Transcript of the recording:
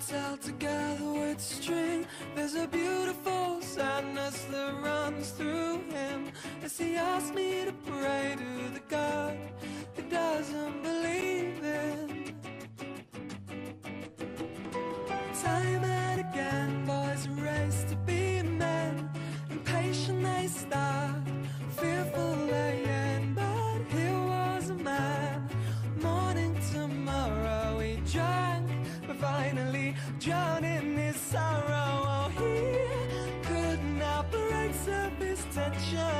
It's held together with string. There's a beautiful sadness that runs through him as he asks me to pray to the God he doesn't believe in. Time and again, boys race to picture